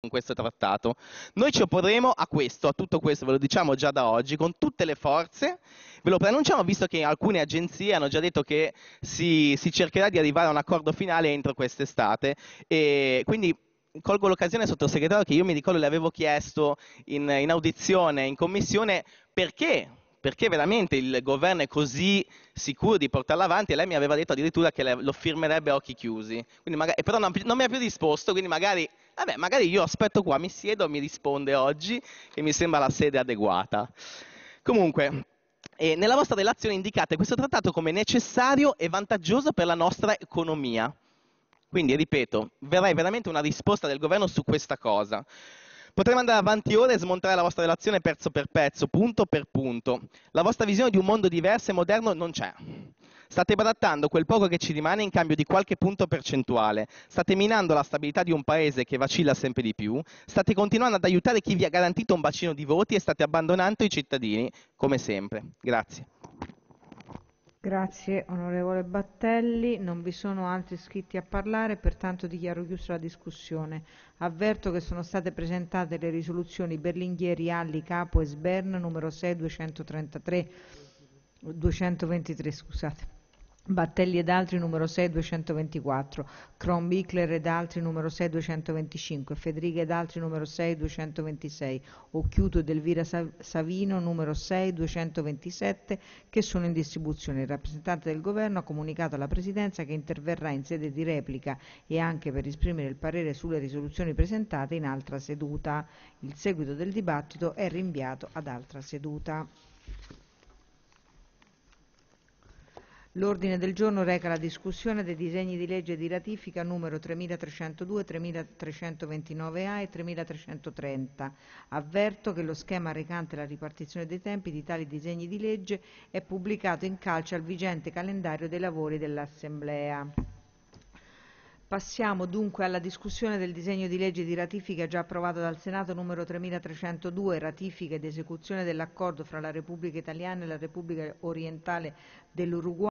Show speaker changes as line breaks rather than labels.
con questo trattato. Noi ci opporremo a questo, a tutto questo, ve lo diciamo già da oggi, con tutte le forze, ve lo preannunciamo visto che alcune agenzie hanno già detto che si, si cercherà di arrivare a un accordo finale entro quest'estate e quindi colgo l'occasione, sottosegretario, che io mi ricordo le avevo chiesto in, in audizione, in commissione, perché perché veramente il governo è così sicuro di portarla avanti e lei mi aveva detto addirittura che lo firmerebbe a occhi chiusi. Magari, però non, non, mi ha più risposto, quindi magari, vabbè, magari io aspetto qua, mi siedo e mi risponde oggi, che mi sembra la sede adeguata. Comunque, eh, nella vostra relazione indicate questo trattato come necessario e vantaggioso per la nostra economia. Quindi, ripeto, verrà veramente una risposta del governo su questa cosa. Potremmo andare avanti ora e smontare la vostra relazione pezzo per pezzo, punto per punto. La vostra visione di un mondo diverso e moderno non c'è. State barattando quel poco che ci rimane in cambio di qualche punto percentuale. State minando la stabilità di un paese che vacilla sempre di più. State continuando ad aiutare chi vi ha garantito un bacino di voti e state abbandonando i cittadini, come sempre. Grazie.
Grazie onorevole Battelli, non vi sono altri iscritti a parlare, pertanto dichiaro chiusa la discussione. Avverto che sono state presentate le risoluzioni Berlinghieri, Alli, Capo e Sbern numero 6 233 223, scusate. Battelli ed altri numero 6 224, Kronbichler ed altri numero 6 225, Federica ed altri numero 6 226, Occhiuto ed Elvira Savino numero 6 227 che sono in distribuzione. Il rappresentante del governo ha comunicato alla Presidenza che interverrà in sede di replica e anche per esprimere il parere sulle risoluzioni presentate in altra seduta. Il seguito del dibattito è rinviato ad altra seduta. L'ordine del giorno reca la discussione dei disegni di legge di ratifica numero 3302, 3329A e 3330. Avverto che lo schema recante la ripartizione dei tempi di tali disegni di legge è pubblicato in calce al vigente calendario dei lavori dell'Assemblea. Passiamo dunque alla discussione del disegno di legge di ratifica già approvato dal Senato numero 3302, ratifica ed esecuzione dell'accordo fra la Repubblica Italiana e la Repubblica Orientale dell'Uruguay